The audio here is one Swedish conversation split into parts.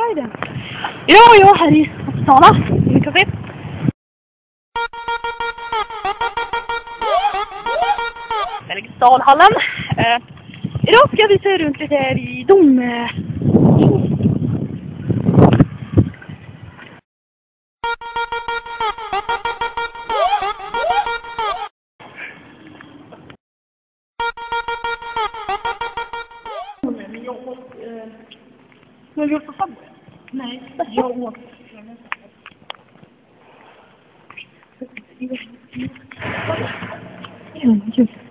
Guiden. Ja, jag Idag är jag här i Uppsala, i café. Salhallen. Eh, idag ska vi se runt lite här i Dom... Eh, No you're for fun. Nice. You're one. Yeah, just.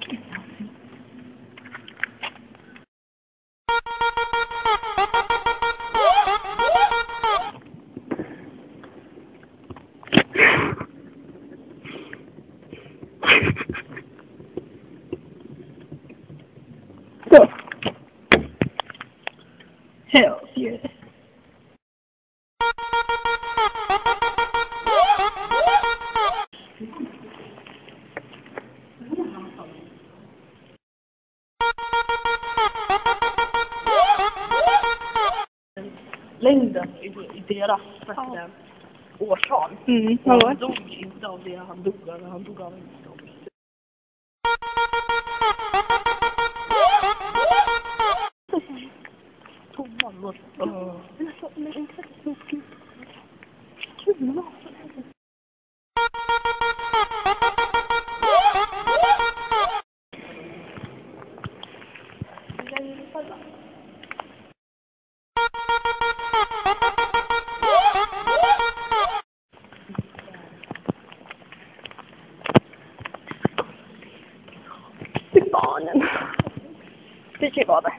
Längden i, i deras ja. årtal. Mm, han dog inte av det han dog av, han dog av en stroke. Tomma uh. Till barnen. Det on and stitch it over.